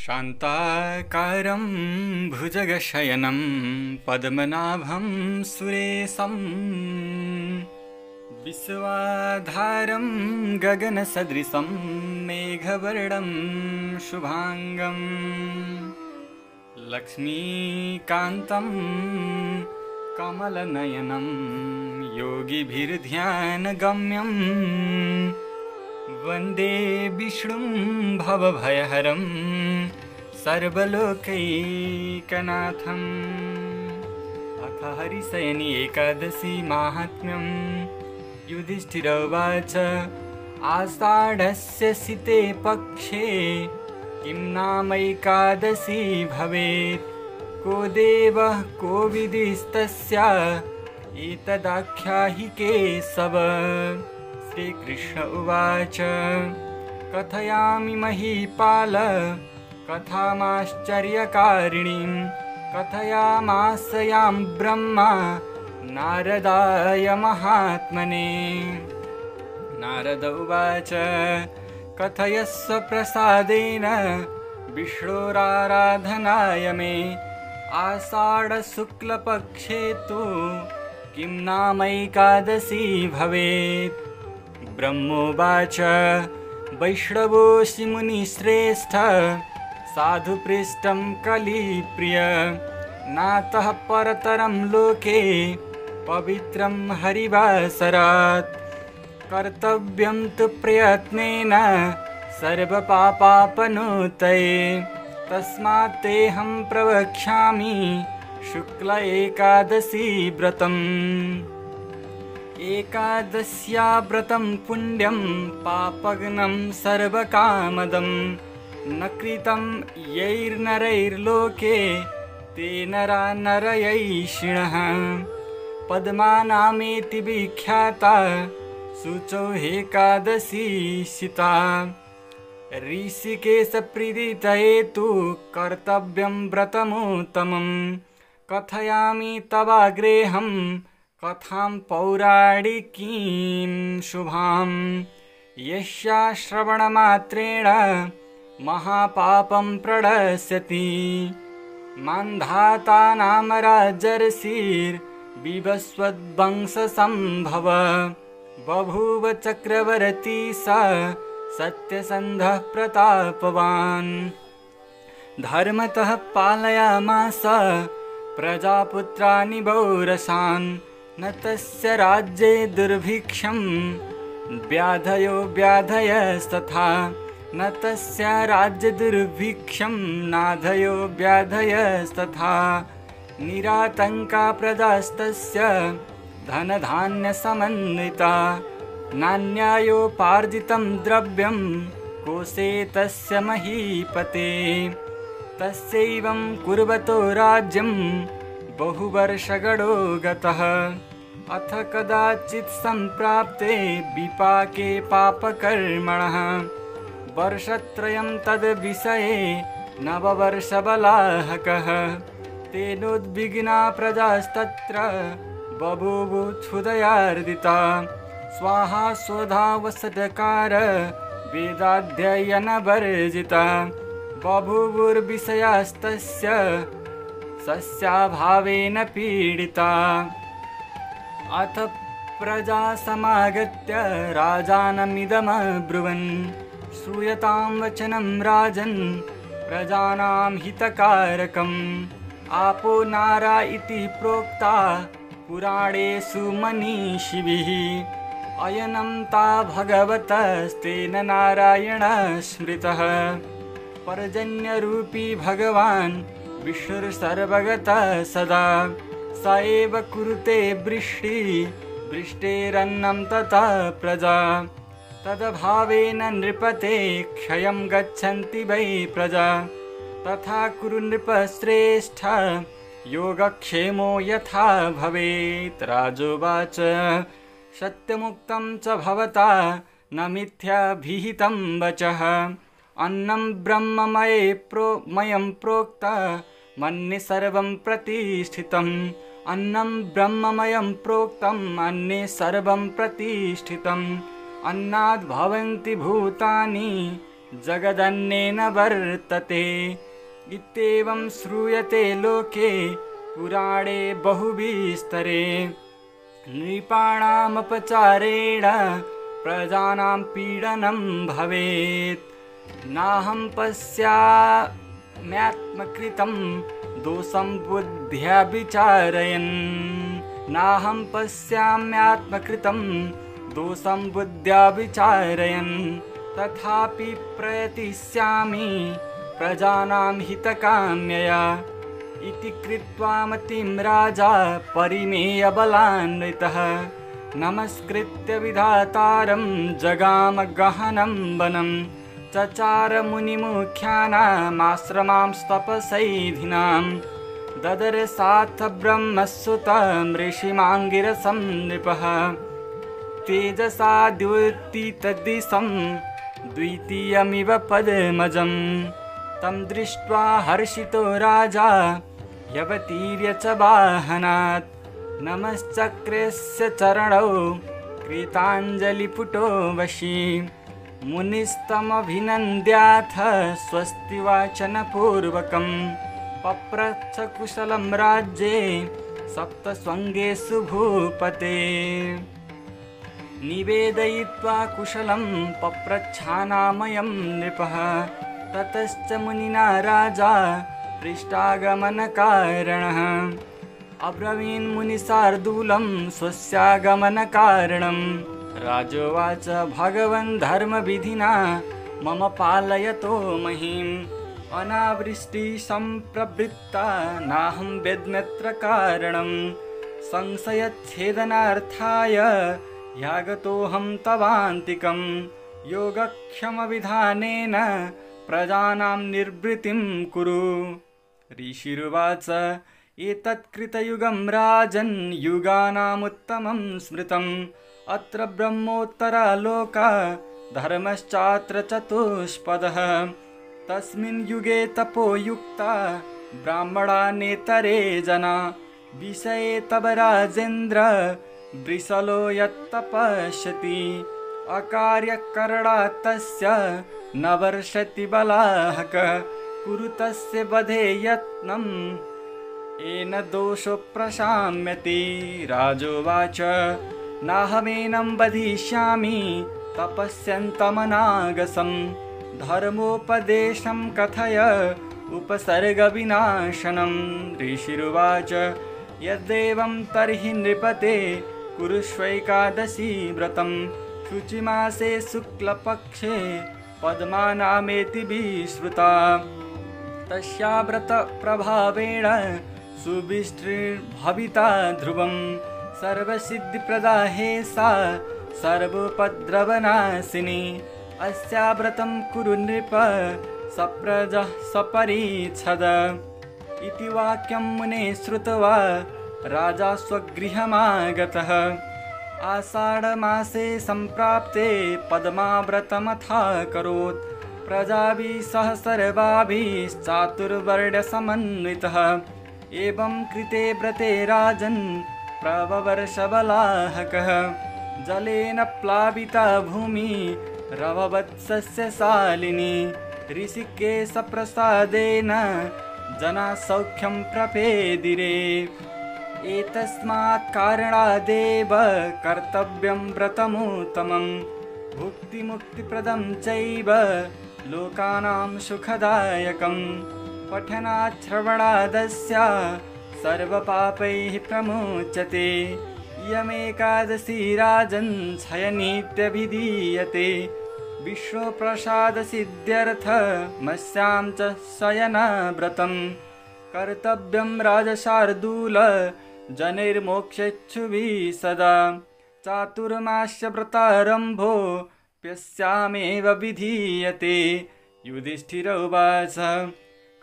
शान्ताकारं भुजगशयनं पद्मनाभं सुरेशं विश्वाधारं गगनसदृशं मेघवर्णं शुभाङ्गम् लक्ष्मीकान्तं कमलनयनं योगिभिर्ध्यानगम्यम् वन्दे विष्णुं भवभयहरं सर्वलोकैकनाथम्। अथ हरिशयनि एकादशी माहात्म्यं। युधिष्ठिर उवाच आषाढस्य सिते पक्षे किं नामैकादशी भवेत्? को देवः को विधिस्तस्य? एतदाख्याहि सब श्रीकृष्ण उवाच। कथयामि महीपाल कथामाश्चर्यकारिणीं कथयामासयां ब्रह्मा नारदाय महात्मने। नारद उवाच कथयस्व प्रसादेन विष्णोराराधनाय मे आषाढशुक्लपक्षे तु किं नामैकादशी भवेत् ब्रह्मोवाच वैष्णवोऽसि मुनिश्रेष्ठ साधुपृष्ठं कलिप्रिय। नातः परतरं लोके पवित्रं हरिवासरात्। कर्तव्यं तु प्रयत्नेन सर्वपापापनुतये। तस्मात् तेऽहं प्रवक्ष्यामि शुक्ल एकादशी व्रतम् एकादश्या व्रतं पुण्यं पापग्नं सर्वकामदं। न कृतं यैर्नरैर्लोके ते नरा नरयैषिणः। पद्मानामेति विख्याता शुचौ एकादशी सिता। ऋषिकेशप्रीदितये तु कर्तव्यं व्रतमुत्तमं। कथयामि तवाग्रेहम् कथां पौराणिकीं शुभां। यस्या श्रवणमात्रेण महापापं प्रणश्यति मान्धाता नाम राजर्षिर्विवस्वद्वंशसम्भव। बभूव चक्रवर्ती स सत्यसन्धः प्रतापवान्। धर्मतः पालयामास प्रजापुत्राणि बहुरसान् न तस्य राज्ये दुर्भिक्षं व्याधयो व्याधयस्तथा। न तस्य राज्यदुर्भिक्षं नाधयो व्याधयस्तथा। निरातङ्का प्रजास्तस्य धनधान्यसमन्विता नान्यायोपार्जितं द्रव्यं कोशे तस्य महीपते। तस्यैवं कुर्वतो राज्यं बहुवर्षगणो गतः। अथ कदाचित् सम्प्राप्ते विपाके पापकर्मणः। वर्षत्रयं तद्विषये नववर्षबलाहकः। तेनोद्विग्ना प्रजास्तत्र बभूवुक्षुदयार्दिता स्वाहा स्वधावसटकार वेदाध्ययनवर्जिता। बभूवुर्विषयास्तस्य सस्याभावेन पीडिता। अथ प्रजा समागत्य राजानमिदमब्रुवन्। श्रूयतां वचनं राजन् प्रजानां हितकारकम्। आपो नारा इति प्रोक्ता पुराणेषु मनीषिभिः अयनं ता भगवतस्तेन नारायण स्मृतः। पर्जन्यरूपी भगवान् विष्णुर्सर्वगतः सदा। स एव कुरुते वृष्टि वृष्टेरन्नं ततः प्रजा। तदभावेन नृपते क्षयं गच्छन्ति वै प्रजा। तथा कुरु नृपश्रेष्ठ योगक्षेमो यथा भवेत् राजोवाच। सत्यमुक्तं च भवता न मिथ्याभिहितं वचः। अन्नं ब्रह्ममये प्रो मयं प्रोक्ता मन्ये सर्वं प्रतिष्ठितम्। अन्नं ब्रह्ममयं प्रोक्तम्। अन्ये सर्वं प्रतिष्ठितम्। अन्नाद् भवन्ति भूतानि। जगदन्नेन वर्तते। इत्येवं श्रूयते लोके। पुराणे बहुविस्तरे। नृपाणामपचारेण प्रजानां पीडनं भवेत्। नाहं पश्याम्यात्मकृतं दोषं बुद्ध्या विचारयन् नाहं पश्याम्यात्मकृतं दोषं बुद्ध्या विचारयन् तथापि प्रयतिष्यामि प्रजानां हितकाम्यया। इति कृत्वा मतिं राजा परिमेयबलान्वितः। नमस्कृत्य विधातारं जगामगहनं वनं चचारमुनिमुख्यानामाश्रमां स्तपसैधिनां ददर्शाथ ब्रह्मसुतं ऋषिमाङ्गिरसं नृपः तेजसा द्योतितद्दिशं द्वितीयमिव पद्मजं तं दृष्ट्वा हर्षितो राजा यवतीर्य च वाहनात् नमश्चक्रस्य चरणौ कृताञ्जलिपुटो वशी मुनिस्तमभिनन्द्याथ स्वस्ति वाचनपूर्वकं पप्रच्छ कुशलं राज्ये सप्तस्वङ्गेषु भूपते। निवेदयित्वा कुशलं पप्रच्छानामयं नृपः। ततश्च मुनिना राजा पृष्ठागमनकारणः अब्रवीन्मुनिशार्दूलं स्वस्यागमनकारणं राजोवाच भगवन् धर्मविधिना मम पालयतो महीम्। अनावृष्टिसम्प्रवृत्ता नाहं वेद्म्यत्र कारणं संशयच्छेदनार्थाय यागतोऽहं तवान्तिकं योगक्षमविधानेन प्रजानां निर्वृतिं कुरु। ऋषिरुवाच एतत्कृतयुगं राजन् युगानामुत्तमं स्मृतम् अत्र ब्रह्मोत्तरालोका धर्मश्चात्र चतुष्पदः। तस्मिन् युगे तपोयुक्ता ब्राह्मणा नेतरे जना। विषये तव राजेन्द्र वृषलो यत्तपश्यति अकार्यकरणा तस्य न वर्षति बलाहक। कुरु तस्य वधे यत्नम् येन दोषो प्रशाम्यति। राजोवाच नाहमेनं वदिष्यामि तपस्यन्तमनागसं धर्मोपदेशं कथय उपसर्गविनाशनं। ऋषिरुवाच यद्देवं तर्हि नृपते कुरुष्वैकादशी व्रतं। शुचिमासे शुक्लपक्षे पद्मानामेति विश्रुता। तस्या व्रतप्रभावेण सुविष्टिर्भविता ध्रुवं सर्वसिद्धिप्रदा हे सा सर्वोपद्रवनाशिनी। अस्या व्रतं कुरु नृप सप्रजः सपरिच्छद। इति वाक्यं मुने श्रुत्वा राजा स्वगृहमागतः। आषाढमासे सम्प्राप्ते पद्माव्रतमथाकरोत्। प्रजाभिः सह सर्वाभिश्चातुर्वर्ण्यसमन्वितः एवं कृते व्रते राजन् प्रववर्षबलाहकः। जलेन प्लाविता भूमि रववत्सस्यशालिनी ऋषिकेशप्रसादेन जना सौख्यं प्रपेदिरे। एतस्मात् कारणादेव कर्तव्यं व्रतमुत्तमं भुक्तिमुक्तिप्रदं चैव लोकानां सुखदायकं पठनाच्छ्रवणादस्य सर्वपापैः प्रमुच्यते। इयमेकादशी राजन् शयनीत्यभिधीयते। विश्वप्रसादसिद्ध्यर्थमस्यां च शयनव्रतं। कर्तव्यं राजशार्दूल जनैर्मोक्षेच्छुभिः सदा। चातुर्मास्यव्रतारम्भो प्यस्यामेव विधीयते। युधिष्ठिर उवाच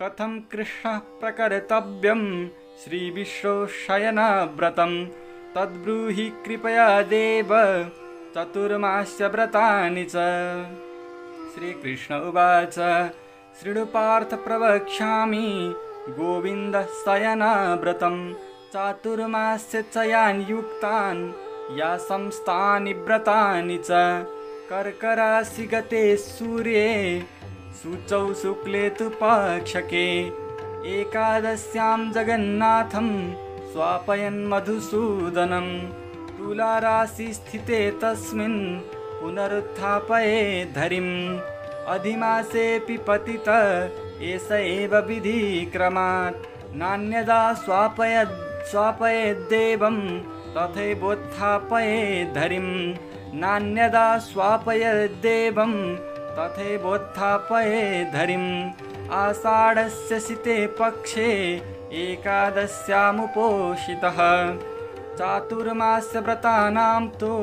कथं कृष्णः प्रकर्तव्यं श्रीविश्वशयनव्रतं तद्ब्रूहि कृपया देव चतुर्मास्य व्रतानि च। श्रीकृष्ण उवाच शृणुपार्थ प्रवक्ष्यामि गोविन्दशयनव्रतं चातुर्मास्य चयान् युक्तान् या संस्थानि व्रतानि च। कर्करासि गते सूर्ये शुचौ शुक्ले तु पाक्षके एकादश्यां जगन्नाथं स्वापयन् मधुसूदनं। तुलाराशिस्थिते तस्मिन् पुनरुत्थापये धरिम्। अधिमासेऽपि पतित एष एव विधिक्रमात्। नान्यदा स्वापयद् स्वापयेद्देवं तथैवोत्थापये धरिं नान्यदा स्वापयद्देवं तथैवोत्थापये धरिम् आषाढस्य शिते पक्षे एकादश्यामुपोषितः। चातुर्मास्यव्रतानां तु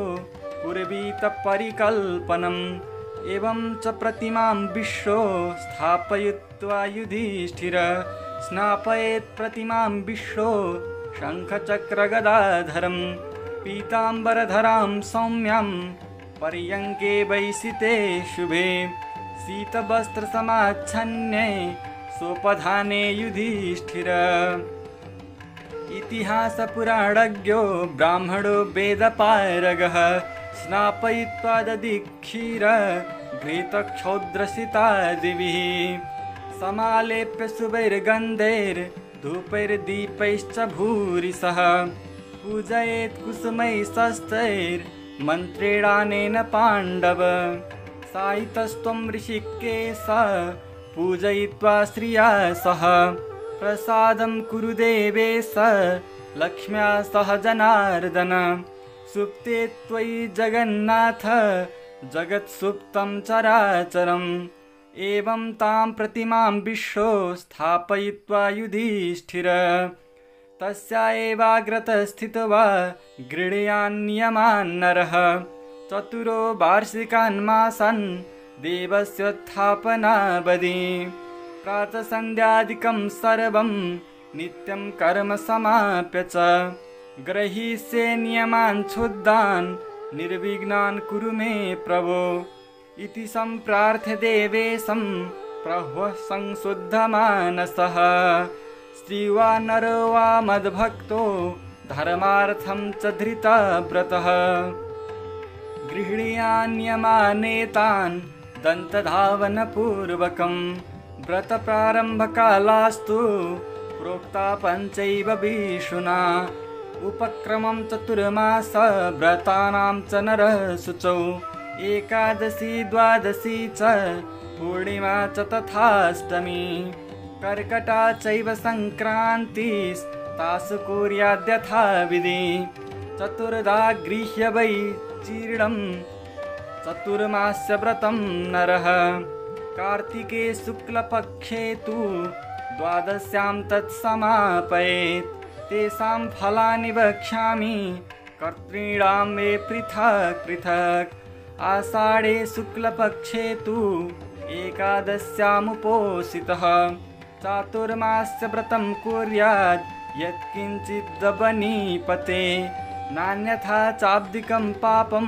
कुर्वीतपरिकल्पनम् एवं च प्रतिमां विश्वो स्थापयित्वा युधिष्ठिर। स्नापयेत् प्रतिमां विश्वो शङ्खचक्रगदाधरं पीताम्बरधरां सौम्यं पर्यङ्के वैसिते शुभे शीतवस्त्रसमाच्छन्ये सोपधाने युधिष्ठिर। इतिहासपुराणज्ञो ब्राह्मणो वेदपारगः स्नापयित्वा दधिक्षीर घृतक्षौद्रसितादिभिः। समालेप्य शुभैर्गन्धैर्धूपैर्दीपैश्च भूरिशः पूजयेत् कुसुमैस्तस्थैर्मन्त्रेणानेन पाण्डव सायितस्त्वं ऋषिकेश पूजयित्वा श्रिया सह। प्रसादं कुरु देवे स लक्ष्म्या सह जनार्दन। सुप्ते त्वयि जगन्नाथ जगत्सुप्तं चराचरम्। एवं तां प्रतिमां विश्वो स्थापयित्वा युधिष्ठिर। तस्या एवाग्रतस्थित्वा गृह्यान्नियमान्नरः चतुरो वार्षिकान् मासान् देवस्योत्थापनावधि। प्रातसन्ध्यादिकं सर्वं नित्यं कर्म समाप्य च ग्रहीष्ये नियमान् क्षुद्धान् निर्विघ्नान् कुरु मे प्रभो। इति सम्प्रार्थ्य देवेशं प्रह्वः संशुद्धमानसः। स्त्री वा नरो वा मद्भक्तो धर्मार्थं च धृतव्रतः। गृह्णीयान्यमानेतान् दन्तधावनपूर्वकं व्रतप्रारम्भकालास्तु प्रोक्ता पञ्चैव भीषुना। उपक्रमं चतुर्मास व्रतानां च नरशुचौ एकादशी द्वादशी च पूर्णिमा च तथाष्टमी। कर्कटा चैव सङ्क्रान्तिस्तासु कुर्याद्यथाविधि चतुर्धा गृह्य वै चीर्णं चतुर्मास्य व्रतं नरः। कार्तिके शुक्लपक्षे तु द्वादश्यां तत्समापयेत्। तेषां फलानि वक्ष्यामि कर्तॄणां मे पृथक् पृथक्। आषाढे शुक्लपक्षे तु एकादश्यामुपोषितः। चातुर्मास्य व्रतं कुर्यात् यत्किञ्चिद्दबनीपते नान्यथा चाब्दिकं पापं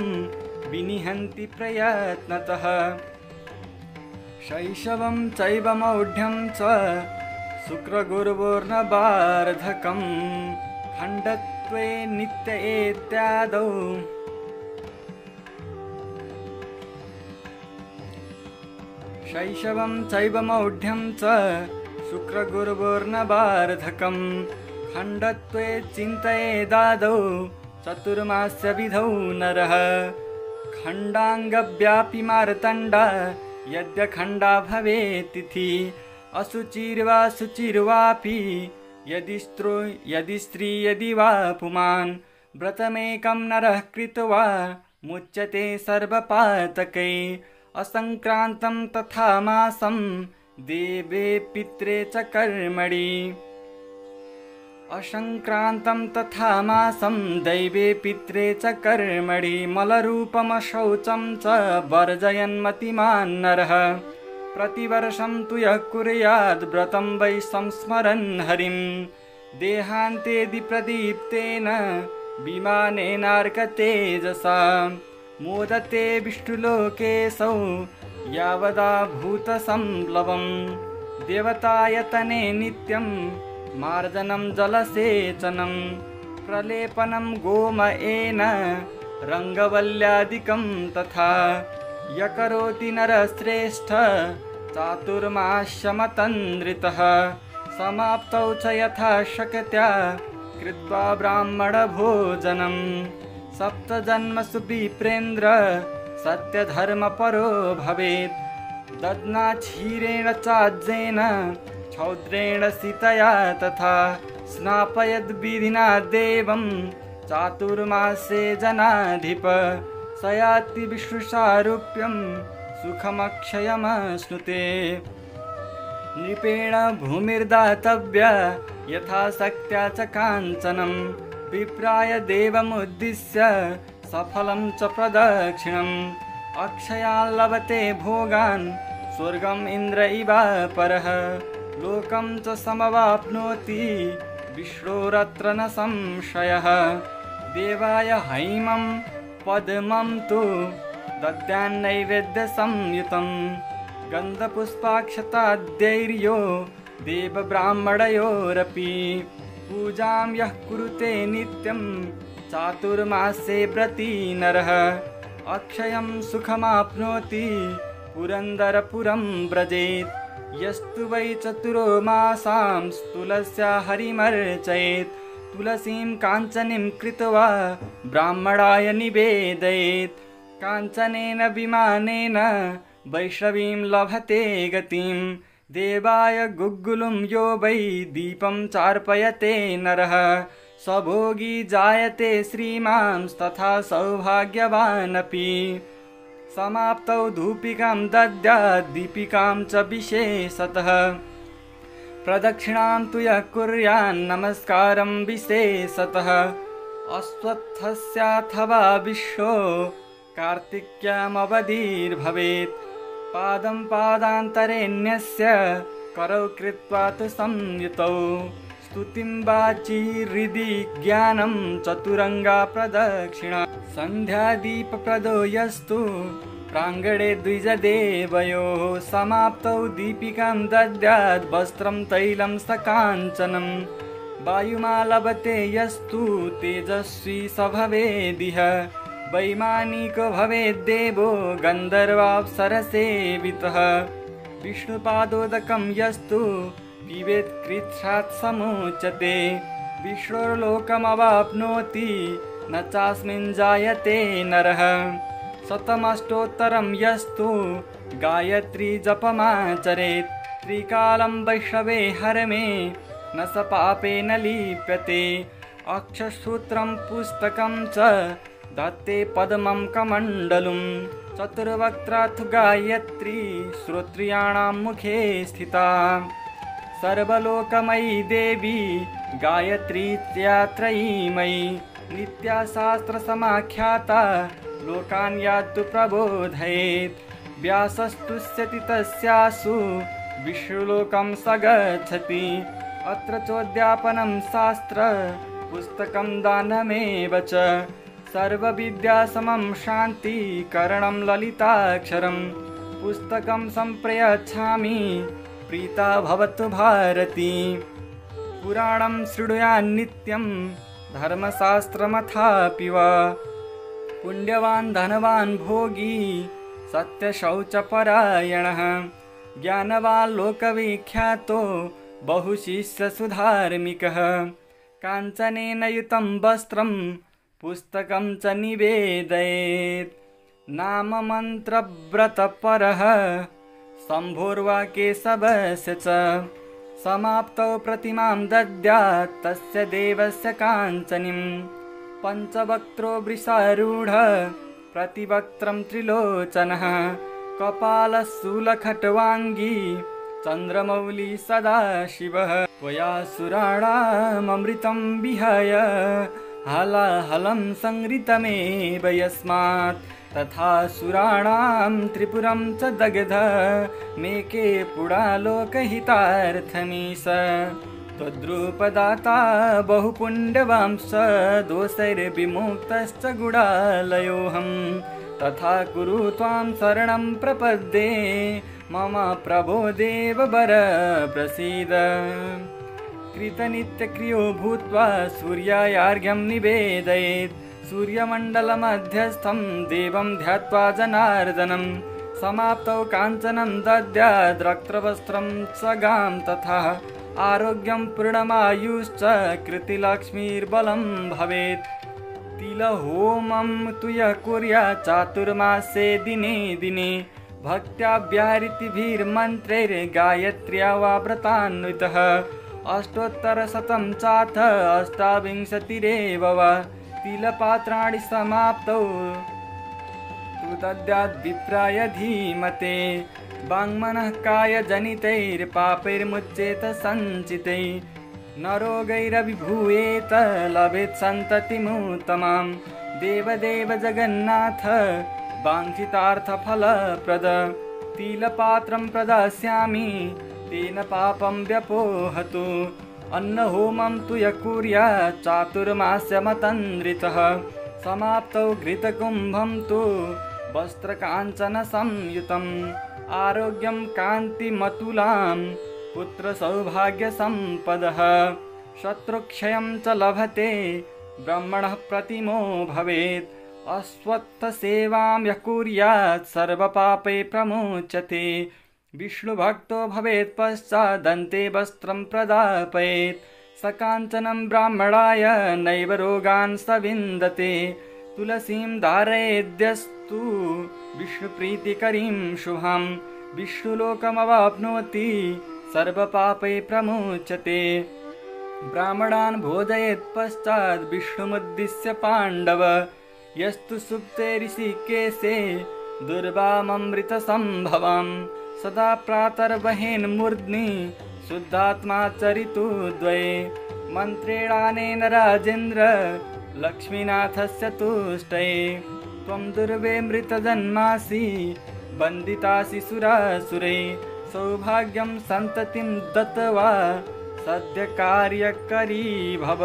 विनिहन्ति प्रयत्नतः। शैशवं चैव मौढ्यं च शुक्रगुरुवोर्नबार्धकं खण्डत्वे नित्य एत्यादौ। शैशवं चैव मौढ्यं च शुक्रगुरुवोर्नबार्धकं खण्डत्वे चिन्तयेदादौ। चतुर्मास्य विधौ नरः। खण्डाङ्गव्यापि मार्तण्डा यद्य खण्डा भवेतिथि। अशुचिर्वा शुचिर्वापि यदि स्त्रो यदि स्त्री यदि वा पुमान्। व्रतमेकं नरः कृत्वा मुच्यते सर्वपातकै। असङ्क्रान्तं तथा मासं देवे पित्रे च कर्मणि असङ्क्रान्तं तथा मासं दैवे पित्रे च कर्मणि मलरूपमशौचं च वर्जयन्मतिमान् नरः प्रतिवर्षं तु यः कुर्याद् व्रतं वै संस्मरन् हरिं। देहान्तेदि प्रदीप्तेन विमानेनार्कतेजसा मोदते विष्णुलोकेऽसौ यावदा भूतसंप्लवं देवतायतने नित्यं मार्जनं जलसेचनं प्रलेपनं गोमयेन रङ्गवल्यादिकं तथा। य करोति नरश्रेष्ठ चातुर्मास्यमतन्द्रितः समाप्तौ च यथा शक्त्या कृत्वा ब्राह्मणभोजनं। सप्तजन्मसु विप्रेन्द्र सत्यधर्मपरो भवेत्। दध्नाक्षीरेण चाज्येन छौद्रेण सीतया तथा स्नापयद्विधिना देवं चातुर्मासे जनाधिप। स याति विश्वसारूप्यं सुखमक्षयमश्नुते नृपेण भूमिर्दातव्या यथाशक्त्या च काञ्चनं। विप्राय देवमुद्दिश्य सफलं च प्रदक्षिणम्। अक्षयान् लभते भोगान्, स्वर्गम् इन्द्र इव परः। लोकं च समवाप्नोति। विष्णोरत्र न संशयः। देवाय हैमं पद्मं तु दद्यान्नैवेद्यसंयुतं गन्धपुष्पाक्षताद्यैर्यो देवब्राह्मणयोरपि। पूजां यः कुरुते नित्यं चातुर्मासे व्रती नरः। अक्षयं सुखमाप्नोति पुरन्दरपुरं व्रजेत् यस्तु वै चतुरो मासां तुलस्या हरिमर्चयेत् तुलसीं काञ्चनीं कृत्वा ब्राह्मणाय निवेदयेत्। काञ्चनेन विमानेन वैष्णवीं लभते गतिं देवाय गुग्गुलुं यो वै दीपं चार्पयते नरः। स भोगी जायते श्रीमांस्तथा सौभाग्यवानपि समाप्तौ धूपिकां दद्यात् दीपिकां च विशेषतः प्रदक्षिणां तु यः कुर्यान्नमस्कारं विशेषतः अश्वत्थस्याथवा विश्वो कार्तिक्यामवधिर्भवेत्। पादं पादान्तरेण्यस्य करौ कृत्वा तु संयुतौ स्तुतिं वाचिहृदि ज्ञानं चतुरङ्गा प्रदक्षिणा सन्ध्यादीपप्रदो यस्तु प्राङ्गणे द्विजदेवयोः समाप्तौ दीपिकां दद्याद् वस्त्रं, तैलं स काञ्चनं वायुमा लभते यस्तु तेजस्वी स भवेदिह वैमानिको भवेद्देवो, गन्धर्वाप्सरसेवितः। विष्णुपादोदकं यस्तु पिबेत् कृच्छ्रात् समुच्यते विश्वलोकमवाप्नोति न चास्मिन् जायते नरः। शतमष्टोत्तरं यस्तु। गायत्री जपमाचरेत्। त्रिकालं वैष्णवे हरमे न स पापेन लिप्यते। अक्षसूत्रं पुस्तकं च दत्ते पद्मं कमण्डलुं। चतुर्वक्त्राथु गायत्री। श्रोत्रियाणां मुखे स्थिता। सर्वलोकमयी देवी, गायत्री त्यात्रयीमयी नित्या शास्त्रसमाख्याता लोकान् यातु प्रबोधयेत् व्यासस्तुष्यति तस्यासु, विश्वलोकं स गच्छति अत्र चोद्यापनं शास्त्र, पुस्तकं दानमेव च। सर्वविद्यासमं शान्तिकरणं ललिताक्षरं पुस्तकं सम्प्रयच्छामि। प्रीता भवतु भारती। पुराणं शृणुयान्नित्यं धर्मशास्त्रमथापि वा। पुण्यवान् धनवान् भोगी सत्यशौचपरायणः। ज्ञानवान् लोकविख्यातो बहुशिष्यसुधार्मिकः। काञ्चनेन युतं वस्त्रं पुस्तकं च निवेदयेत्। नाममन्त्रव्रतपरः। शम्भोर्वा केशवस्य च समाप्तौ प्रतिमां दद्यात् तस्य देवस्य काञ्चनीं। पञ्चवक्त्रो वृषारूढ प्रतिवक्त्रं त्रिलोचनः कपालशूलखट्वाङ्गी चन्द्रमौली सदाशिवः। त्वया सुराणाममृतं विहाय हलाहलं संहृतमेव यस्मात् तथा सुराणां त्रिपुरं च दग्ध मेके पुडालोकहितार्थमीश त्वद्रूपदाता बहुपुण्यवांश दोषैर्विमुक्तश्च गुडालयोऽहं। तथा कुरु त्वां शरणं प्रपद्ये मम प्रभो देववर प्रसीद। कृतनित्यक्रियो भूत्वा सूर्यायार्घ्यं निवेदयेत् सूर्यमण्डलमध्यस्थं देवं ध्यात्वा जनार्दनं, समाप्तौ काञ्चनं दद्याद्रक्तवस्त्रं च गां तथा, आरोग्यं पूर्णमायुश्च कृतिलक्ष्मीर्बलं भवेत्। तिलहोमं तु यः कुर्यात् चातुर्मासे दिने दिने भक्त्या व्याहृतिभिर्मन्त्रैर्गायत्र्या वा व्रतान्वितः। अष्टोत्तरशतं चाथ अष्टाविंशतिरेव वा। तिलपात्राणि समाप्तौ। तु तद्याद्विप्राय धीमते। वाङ्मनः कायजनितैर्पापैर्मुच्येत सञ्चितै। न रोगैरभिभूयेत लभेत् सन्ततिमुत्तमां देवदेव जगन्नाथ वाञ्छितार्थफलप्रद तिलपात्रं प्रदास्यामि, तेन पापं व्यपोहतु। अन्नहोमं तु य कुर्यात् चातुर्मास्यमतन्द्रितः। समाप्तौ घृतकुम्भं तु वस्त्रकाञ्चनसंयुतम्। आरोग्यं कान्तिमतुलां पुत्रसौभाग्यसम्पदः। शत्रुक्षयं च लभते ब्रह्मणः प्रतिमो भवेत्। अश्वत्थसेवां यः कुर्यात् सर्वपापै प्रमोचते विष्णुभक्तो भवेत् पश्चादन्ते वस्त्रं प्रदापयेत्। स काञ्चनं ब्राह्मणाय नैव रोगान् स विन्दते। तुलसीं धारयेद्यस्तु विष्णुप्रीतिकरीं शुभां। विष्णुलोकमवाप्नोति सर्वपापै प्रमोचते। ब्राह्मणान् भोजयेत् पश्चात् विष्णुमुद्दिश्य पाण्डव। यस्तु सुप्ते ऋषिकेशे दुर्वाममृतसम्भवां सदा प्रातर्वहेन्मूर्ध्नि शुद्धात्मा चरितु द्वये मन्त्रेणानेन राजेन्द्र लक्ष्मीनाथस्य तुष्टये त्वं दुर्वे मृतजन्मासि बन्दितासि सुरासुरे। सौभाग्यं सन्ततिं दत्त्वा सद्यकार्यकरी भव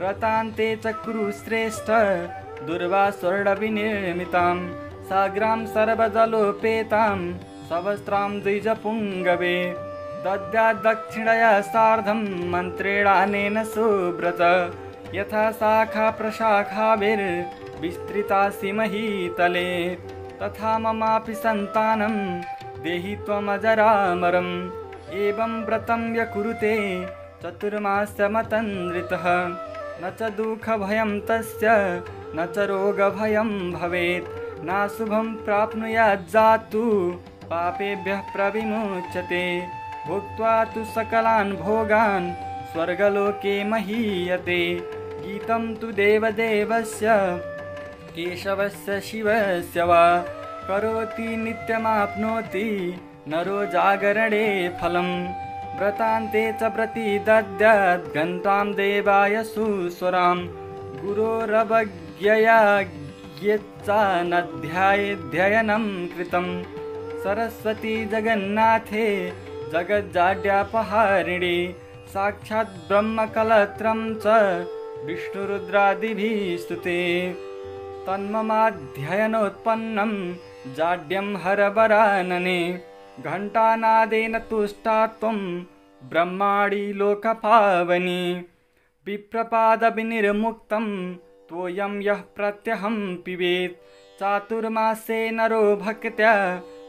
व्रतान्ते चक्रुश्रेष्ठ दुर्वास्वर्णविनिर्मितां साग्रां सर्वजलोपेतां सवस्त्रां द्विजपुङ्गवे। दद्या दक्षिणया सार्धं मन्त्रेणानेन सुव्रत। यथा शाखा प्रशाखाभिर्विस्तृतासि महीतले तथा ममापि सन्तानं देहि त्वमजरामरम्। एवं व्रतं व्यकुरुते चतुर्मास्यमतन्द्रितः। न च दुःखभयं तस्य न च रोगभयं भवेत्। नाशुभं प्राप्नुयाज्जातु। पापेभ्यः प्रविमुच्यते भुक्त्वा तु सकलान् भोगान् स्वर्गलोके महीयते। गीतं तु देवदेवस्य, केशवस्य शिवस्य वा। करोति नित्यमाप्नोति, नरो जागरणे फलं। व्रतान्ते च प्रतिदद्याद्घण्टां देवाय सुस्वरां। गुरोरवज्ञया यच्चानध्यायेऽध्ययनं कृतं सरस्वती जगन्नाथे जगज्जाड्यापहारिणी साक्षात् ब्रह्मकलत्रं च विष्णुरुद्रादिभिः स्तुते। तन्ममाध्ययनोत्पन्नं जाड्यं हरवरानने घण्टानादेन तुष्टा त्वं ब्रह्माणि लोकपावनि। विप्रपादविनिर्मुक्तं त्वयं यः प्रत्यहं पिबेत् चातुर्मासे नरो भक्त्या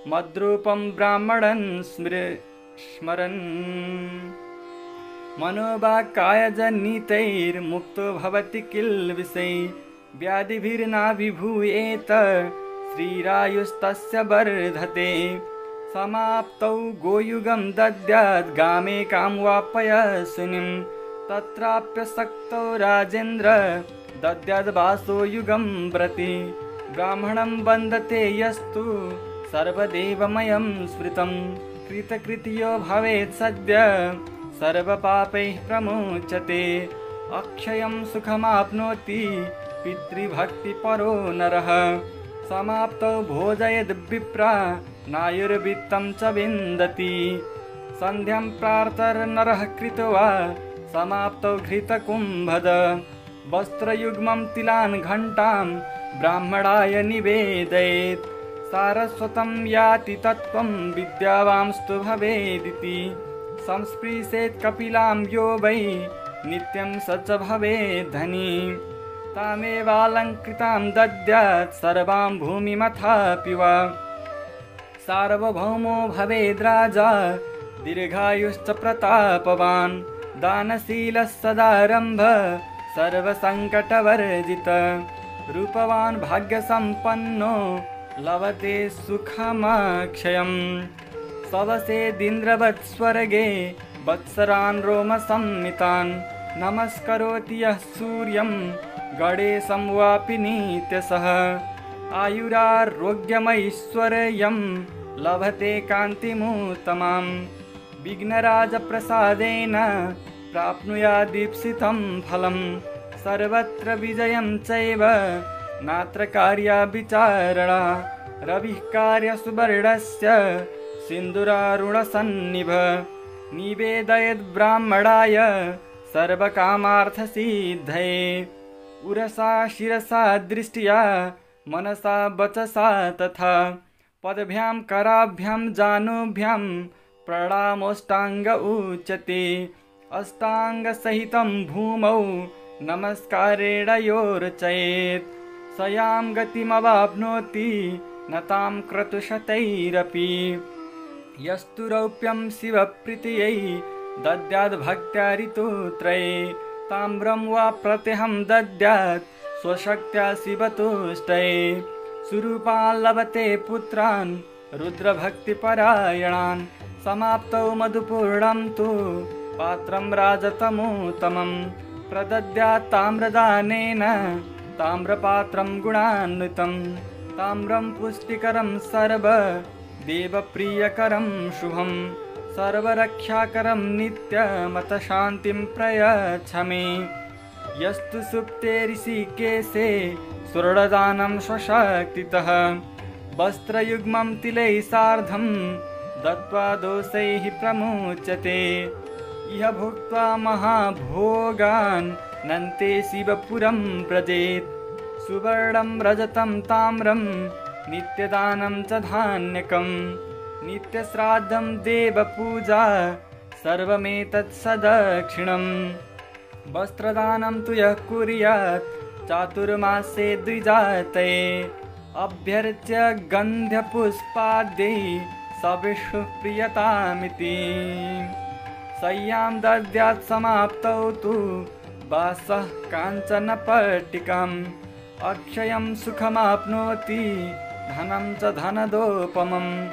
मद्रूपं ब्राह्मणन् स्मृ स्मरन्। मनोवाक्कायजनितैर्मुक्तो भवति किल विषये। व्याधिभिर्नाभिभूयेत श्रीरायुस्तस्य वर्धते। समाप्तौ गोयुगं दद्याद् गामेकां वापयसुनिं तत्राप्यसक्तौ राजेन्द्र दद्याद्वासो युगं प्रति ब्राह्मणं वन्दते यस्तु सर्वदेवमयं स्मृतं। कृतकृत्यो भवेत् सद्य। सर्वपापैः प्रमुच्यते अक्षयं सुखमाप्नोति। पितृभक्तिपरो नरः। समाप्तौ भोजयद्विप्रा। नायुर्वित्तं च विन्दति। सन्ध्यां प्रातर्नरः कृत्वा समाप्तौ घृतकुम्भद। वस्त्रयुग्मं तिलान् घण्टां ब्राह्मणाय निवेदयेत्। सारस्वतं याति तत्त्वं विद्यावांस्तु भवेदिति। संस्पृशेत् कपिलां यो वै नित्यं स च भवेद्धनी। तामेवालङ्कृतां दद्यात् सर्वां भूमिमथापि वा। सार्वभौमो भवेद्राजा दीर्घायुश्च प्रतापवान्। दानशीलः सदारम्भ सर्वसङ्कटवर्जित। रूपवान् भाग्यसम्पन्नो लभते सुखमक्षयम्। सवसेदिन्द्रवत् स्वर्गे वत्सरान् रोमसंमितान्। नमस्करोति यः सूर्यं गणेशं वापि नित्यसः आयुरारोग्यमैश्वर्यं लभते कान्तिमुत्तमां विघ्नराजप्रसादेन प्राप्नुयादीप्सितं फलं सर्वत्र विजयं चैव। नात्र कार्याविचारणा रविः कार्यसुवर्णस्य सिन्दुरारुणसन्निभ। निवेदयद्ब्राह्मणाय सर्वकामार्थसिद्धये। उरसा शिरसा दृष्ट्या, मनसा वचसा तथा। पदभ्यां कराभ्यां जानुभ्यां प्रणामोष्टाङ्ग उच्यते। अष्टाङ्गसहितं भूमौ नमस्कारेण योरचयेत्। स यां गतिमवाप्नोति न तां क्रतुशतैरपि। यस्तु रौप्यं शिवप्रीतयै दद्याद्भक्त्या ऋतुत्रये। ताम्रं वा प्रत्यहं दद्यात् स्वशक्त्या शिवतुष्टये। सुरूपान् लभते पुत्रान् रुद्रभक्तिपरायणान्। समाप्तौ मधुपूर्णं तु पात्रं राजतमोत्तमं प्रदद्यात् ताम्रदानेन ताम्रपात्रं गुणान्वितं ताम्रं पुष्टिकरं सर्व देवप्रियकरं शुभं सर्वरक्षाकरं नित्यमतशान्तिं प्रयच्छ मे यस्तु सुप्ते ऋषिकेशे सुरदानं स्वशक्तितः वस्त्रयुग्मं तिलैः सार्धं दत्त्वा दोषैः प्रमुच्यते। इह भुक्त्वा महाभोगान् नन्ते शिवपुरं व्रजेत् सुवर्णं रजतं ताम्रं, नित्यदानं च धान्यकं। नित्यश्राद्धं देवपूजा, सर्वमेतत् सदक्षिणम्। वस्त्रदानं तु यः कुर्यात्, चातुर्मासे द्विजाते। अभ्यर्च्य गन्ध्यपुष्पाद्यै सविष्णुः प्रियतामिति। सय्यां दद्यात् समाप्तौ तु वासः काञ्चनपट्टिकाम् अक्षयं सुखमाप्नोति, धनं च धनदोपमं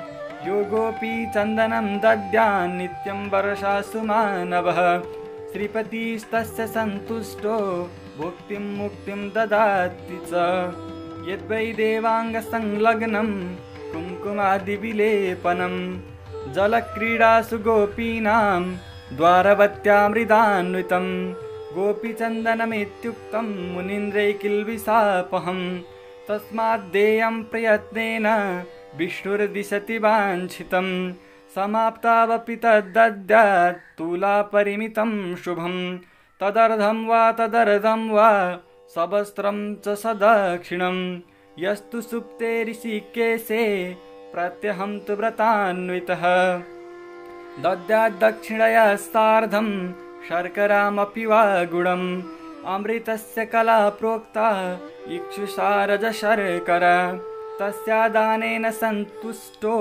योगोऽपि चन्दनं दद्यान्, नित्यं वर्षासु मानवः। श्रीपतिस्तस्य सन्तुष्टो, भुक्तिं मुक्तिं ददाति च। यद्वै देवाङ्गसंलग्नं, कुङ्कुमादिविलेपनं। जलक्रीडासु गोपीनां द्वारवत्या मृदान्वितं गोपीचन्दनमित्युक्तं मुनीन्द्रै किल्बिषापहं तस्माद्देयं प्रयत्नेन विष्णुर्दिशति वाञ्छितं समाप्तावपि तद्दद्यात् तुलापरिमितं शुभं तदर्धं वा तदर्धं वा सवस्त्रं च सदक्षिणं यस्तु सुप्ते ऋषिकेशे प्रत्यहं तु व्रतान्वितः दद्याद्दक्षिणया सार्धं शर्करामपि वा गुणम्। अमृतस्य कला प्रोक्ता इक्षुषारजशर्कर तस्यादानेन सन्तुष्टो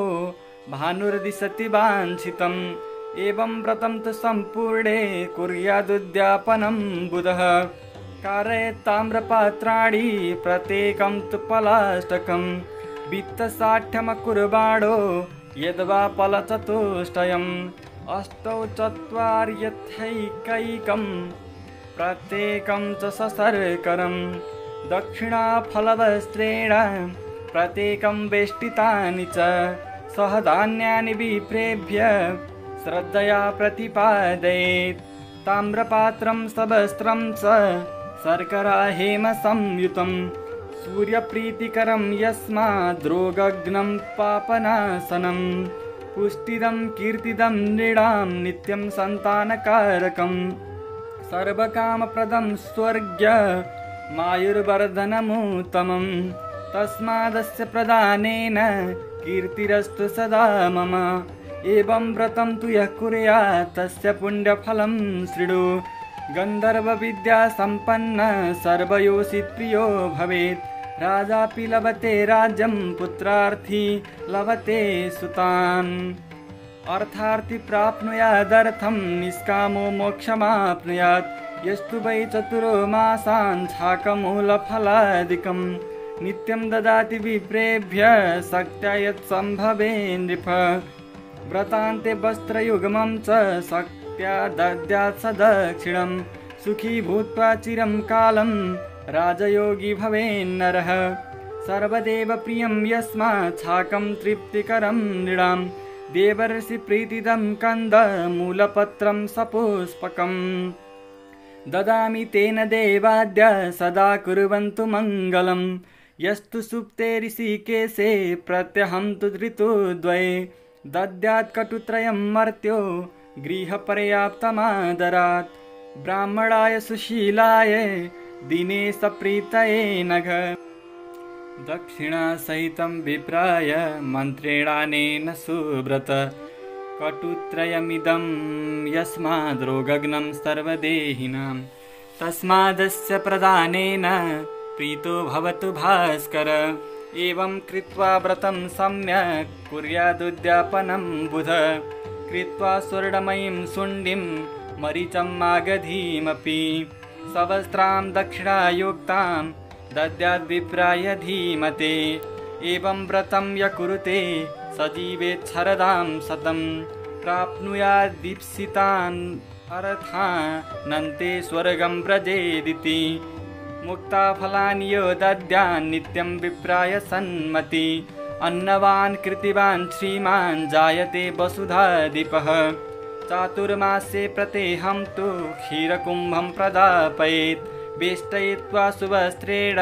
भानुर्दिशति वाञ्छितम्। एवं व्रतं तु सम्पूर्णे कुर्यादुद्यापनं बुधः। कारयेत्ताम्रपात्राणि प्रत्येकं तु पलाष्टकं वित्तसाठ्यमकुर्बाणो यद्वा पलचतुष्टयम् अष्टौ चत्वार्यथैकैकं प्रत्येकं च ससर्करं दक्षिणाफलवस्त्रेण प्रत्येकं वेष्टितानि च सह धान्यानि विप्रेभ्य श्रद्धया प्रतिपादयेत्। ताम्रपात्रं सवस्त्रं च शर्करा हेमसंयुतं सूर्यप्रीतिकरं यस्माद्रोगग्नं पापनासनम् पुष्टिदं कीर्तिदं नृणां नित्यं सन्तानकारकं। सर्वकामप्रदं स्वर्ग्य मायुर्वर्धनमुत्तमं तस्मादस्य प्रदानेन कीर्तिरस्तु सदा मम। एवं व्रतं तु यः कुर्यात् तस्य पुण्यफलं शृणु गन्धर्वविद्यासम्पन्न सर्वयोषिप्रियो भवेत् राजापि लभते राज्यं पुत्रार्थी लभते सुतान्। अर्थार्थी प्राप्नुयादर्थं निष्कामो मोक्षमाप्नुयात्। यस्तु वै चतुरो मासान् छाकमूलफलादिकं नित्यं ददाति विप्रेभ्य शक्त्या यत्सम्भवे नृप। व्रतान्ते वस्त्रयुग्मं च शक्त्या दद्यात् स दक्षिणं सुखी भूत्वा चिरं कालं राजयोगी भवेन्नरः सर्वदेव प्रियं यस्मात् छाकं तृप्तिकरं नृणां देवर्षि प्रीतिदं कन्दमूलपत्रं सपुष्पकम्। ददामि तेन देवाद्य सदा कुर्वन्तु मङ्गलं यस्तु सुप्ते ऋषिकेशे प्रत्यहं तु ऋतुद्वये दद्यात् कटुत्रयं मर्त्यो गृहपर्याप्तमादरात्। ब्राह्मणाय सुशीलाय दिने सप्रीतये नघ दक्षिणासहितं विप्राय मन्त्रेणानेन सुव्रत। कटुत्रयमिदं यस्माद्रोगग्नं सर्वदेहिनां। तस्मादस्य प्रदानेन प्रीतो भवतु भास्कर। एवं कृत्वा व्रतं सम्यक् कुर्यादुद्यापनं बुध। कृत्वा स्वर्णमयीं शुण्डिं मरीचं मागधीमपि सवस्त्रां दक्षिणायुक्तां दद्याद्विप्राय धीमते। एवं व्रतं य कुरुते सजीवेच्छरदां शतं प्राप्नुयादीप्सितान् अर्थानन्ते स्वर्गं व्रजेदिति। मुक्ताफलानि यो दद्यान् विप्राय सन्मति। अन्नवान् कृतिवान् श्रीमान् जायते वसुधाधिपः चातुर्मासे प्रतेहं तु क्षीरकुम्भं प्रदापयेत्। वेष्टयित्वा सुवस्त्रेण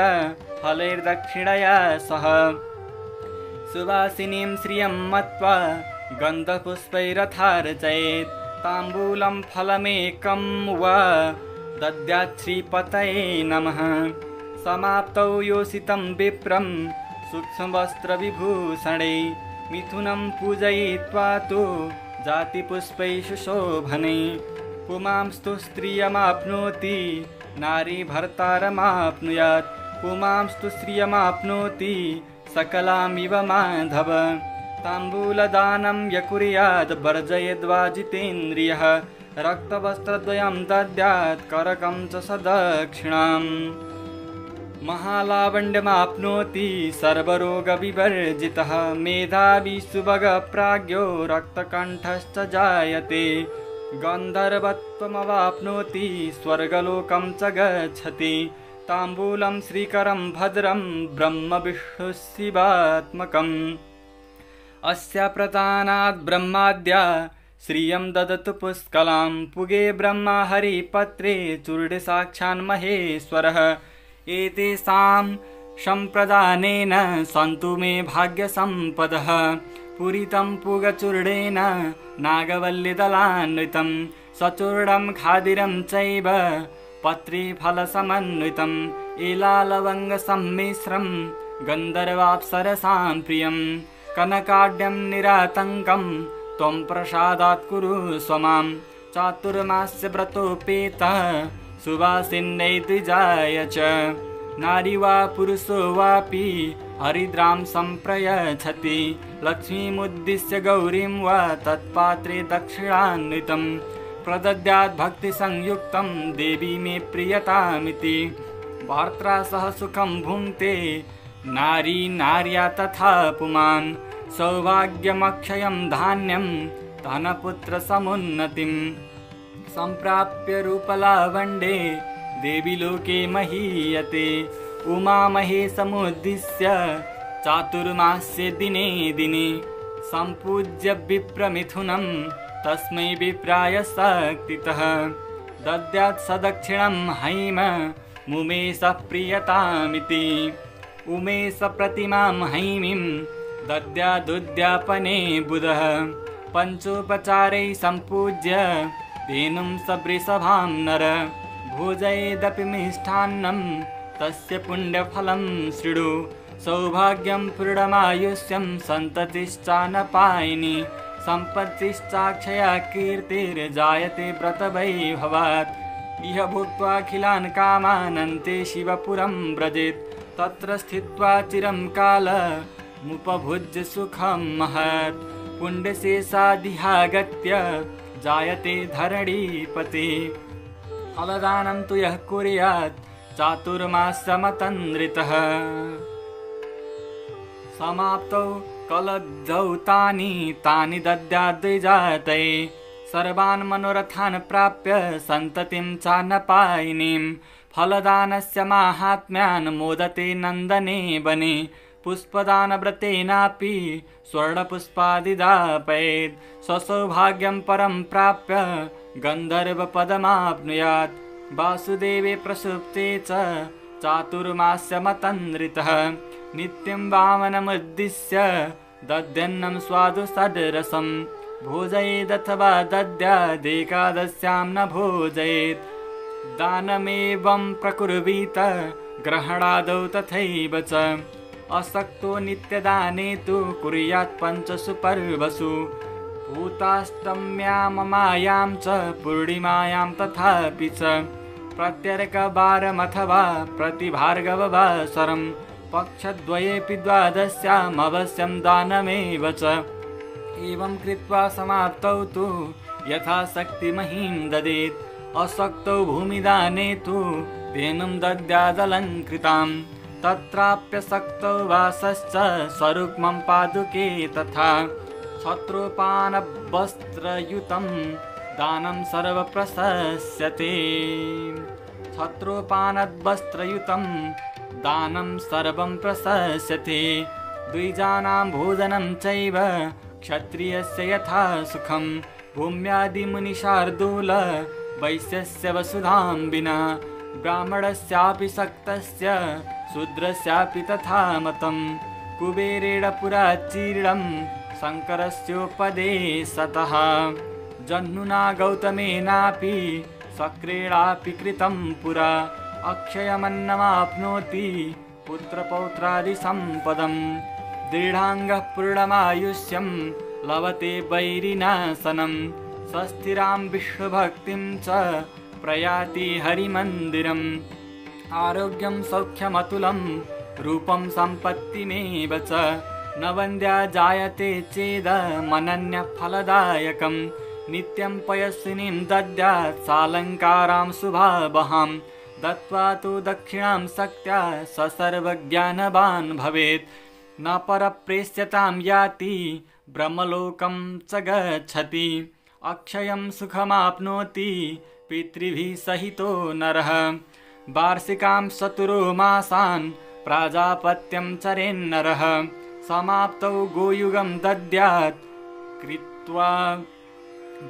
फलैर्दक्षिणया सह। सुवासिनीं श्रियं मत्वा गन्धपुष्पैरथार्चयेत् ताम्बूलं फलमेकं वा दद्यात् श्रीपतये नमः। समाप्तौ योषितं विप्रं सूक्ष्मवस्त्रविभूषणे। मिथुनं पूजयित्वा तु जातिपुष्पैषु शोभने। पुमांस्तु स्त्रियमाप्नोति। नारी भर्तारमाप्नुयात्। पुमांस्तु स्त्रियमाप्नोति। सकलामिव माधव। ताम्बूलदानं य कुर्याद् जितेन्द्रियः रक्तवस्त्रद्वयं दद्यात् करकं च स महालावण्यमाप्नोति सर्वरोगविवर्जितः मेधावी सुभगप्राज्ञो रक्तकण्ठश्च जायते। गन्धर्वत्वमवाप्नोति स्वर्गलोकं च गच्छति। ताम्बूलं, श्रीकरं, भद्रं ब्रह्मविष्णुशिवात्मकम् अस्य प्रतानाद् ब्रह्माद्या श्रियं ददतु पुष्कलां। पुगे ब्रह्मा हरिपत्रे चूर्णे साक्षान्महेश्वरः एतेषां सम्प्रदानेन सन्तु मे भाग्यसम्पदः। पूरितं पुगचूर्णेन नागवल्लिदलान्वितं सचूर्णं खादिरं चैव पत्रीफलसमन्वितम् एलालवङ्गसम्मिश्रं गन्धर्वाप्सरसां प्रियं। कनकाढ्यं निरातङ्कं त्वं प्रसादात् कुरु स्वमां। चातुर्मास्य व्रतोपेतः सुवासिन्यै द्विजाय च नारी वा पुरुषो वापि हरिद्रां सम्प्रयच्छति। लक्ष्मीमुद्दिश्य गौरीं वा तत्पात्रे दक्षिणान्वितम् प्रदद्यात् भक्तिसंयुक्तं, देवी मे प्रियतामिति। वार्त्रा सह सुखं भुङ्क्ते, नारी नार्या तथा पुमान्। सौभाग्यमक्षयं धान्यं धनपुत्रसमुन्नतिं सम्प्राप्य रूपलावण्डे देवी लोके महीयते। उमामहेशमुद्दिश्य चातुर्मास्य दिने दिने। सम्पूज्य विप्रमिथुनं तस्मै विप्राय शक्तितः। दद्यात् सदक्षिणं हैम, मुमेशः प्रियतामिति। उमेश प्रतिमां हैमीं, दद्यादुद्यापने बुधः। पञ्चोपचारैः सम्पूज्य धेनुं सवृषभां नर भोजयेदपि मिष्टान्नं तस्य पुण्यफलं शृणु सौभाग्यं पूर्णमायुष्यं सन्ततिश्चानपायिनि सम्पत्तिश्चाक्षया कीर्तिर्जायते व्रतवैभवात्। इह भूत्वाखिलान् कामानन्ते शिवपुरं व्रजेत्। तत्र स्थित्वा चिरं कालमुपभुज्य सुखं महत्। पुण्यशेषादिहागत्य जायते धरणीपते फलदानं तु यः कुर्यात् चातुर्मासमतन्द्रितः। समाप्तौ कलब्धौ तानि तानि दद्याद्विजातये सर्वान् मनोरथान् प्राप्य सन्ततिं चान्नपायिनीं फलदानस्य माहात्म्यान् मोदते नन्दने वने। पुष्पदानव्रतेनापि स्वर्णपुष्पादिदापयेत्। स्वसौभाग्यं परं प्राप्य गन्धर्वपदमाप्नुयात्। वासुदेवे प्रसुप्ते च चातुर्मास्यमतन्द्रितः नित्यं वामनमुद्दिश्य दध्यन्नं स्वादु षड्रसं। भोजयेदथवा दद्यादेकादश्यां न भोजयेत्। दानमेवं प्रकुर्वीत ग्रहणादौ तथैव च असक्तो नित्यदाने तु कुर्यात् पञ्चसु पर्वसु भूताष्टम्यां मायां च पूर्णिमायां तथापि च। प्रत्यर्कवारमथवा प्रतिभार्गववासरम् पक्षद्वयेऽपि द्वादश्यामवश्यं दानमेव च। एवं कृत्वा समाप्तौ तु यथाशक्तिमहीं ददेत्। अशक्तौ भूमिदाने तु तेनुं दद्यादलङ्कृतां तत्राप्यशक्तौ वासश्च स्वरुक्मं पादुके तथा शत्रुपानवस्त्रयुतं दानं सर्वप्रशस्यते शत्रुपानवस्त्रयुतं दानं सर्वं प्रशस्यते द्विजानां भोजनं चैव क्षत्रियस्य यथा सुखं। भूम्यादिमुनिशार्दूल वैश्यस्य वसुधां विना ब्राह्मणस्यापि शक्तस्य शूद्रस्यापि तथा मतं कुबेरेण पुराचीर्णं शङ्करस्योपदेशतः जह्नुना गौतमेनापि सक्रेणापि कृतं पुरा। अक्षयमन्नमाप्नोति पुत्रपौत्रादिसम्पदं दृढाङ्गः पूर्णमायुष्यं लभते वैरिनाशनं स्वस्थिरां विश्वभक्तिं च प्रयाति हरिमन्दिरम् आरोग्यं सौख्यमतुलं रूपं सम्पत्तिमेव च। न वन्द्या जायते चेदमनन्यफलदायकं नित्यं पयस्विनीं दद्यात् सालङ्कारां शुभावहाम्। दत्त्वा तु दक्षिणां शक्त्या स सर्वज्ञानवान् भवेत्। न परप्रेष्यतां याति ब्रह्मलोकं च गच्छति। अक्षयं सुखमाप्नोति पितृभिः सहितो नरः वार्षिकां चतुरो प्राजापत्यं चरेन्नरः समाप्तौ गोयुगं दद्यात् कृत्वा